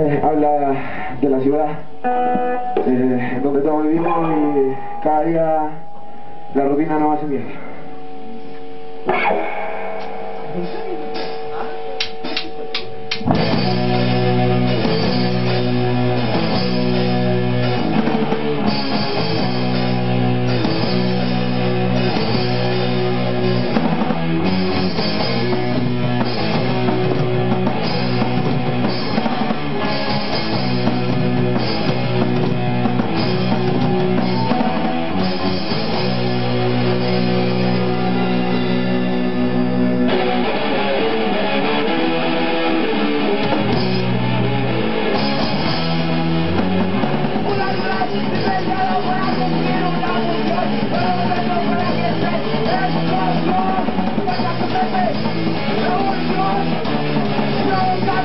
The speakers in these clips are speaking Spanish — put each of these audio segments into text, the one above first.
eh, habla de la ciudad eh, donde todos vivimos y cada día la rutina nos hace mierda.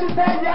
Gerçekten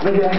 那个